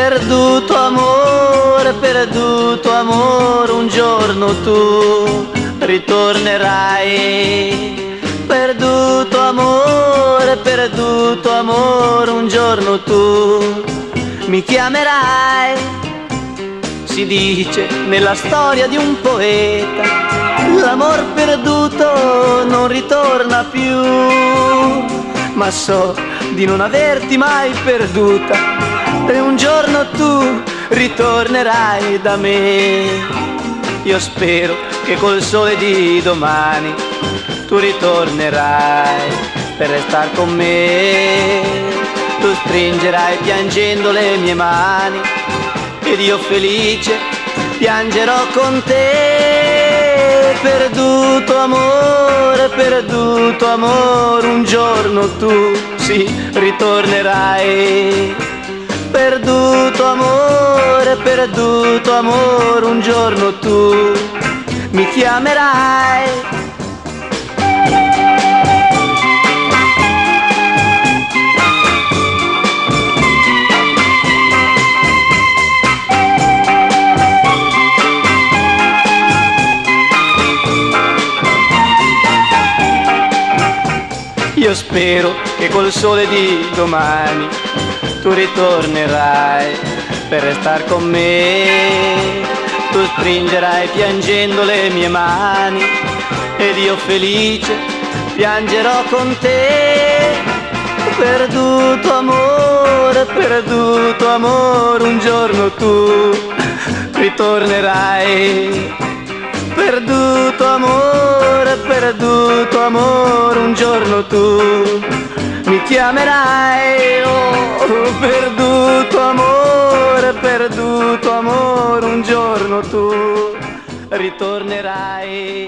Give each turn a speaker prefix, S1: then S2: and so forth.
S1: Perduto amore, perduto amore, un giorno tu ritornerai. Perduto amore, perduto amore, un giorno tu mi chiamerai. Si dice nella storia di un poeta, l'amor perduto non ritorna più ma so di non averti mai perduta e un giorno tu ritornerai da me. Io spero che col sole di domani tu ritornerai per restare con me. Tu stringerai piangendo le mie mani ed io felice piangerò con te. Perduto amore, perduto amore, un giorno tu sì ritornerai. Perduto amore, perduto amore, un giorno tu mi chiamerai. Io spero che col sole di domani tu ritornerai per restare con me. Tu stringerai piangendo le mie mani ed io felice piangerò con te. Perduto amore, perduto amore, un giorno tu ritornerai. Perduto amore, giorno tu mi chiamerai. Oh, perduto amore, perduto amore, un giorno tu ritornerai.